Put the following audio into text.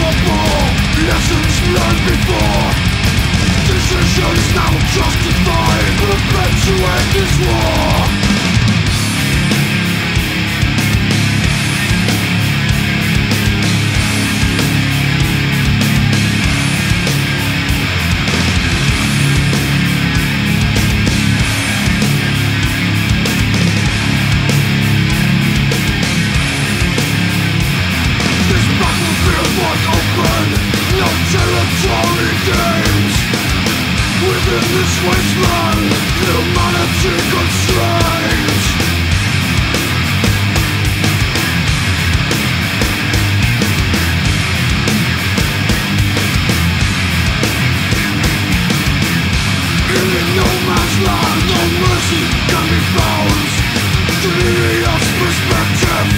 Trouble in this wasteland Humanity In the no man's land No mercy can be found perspective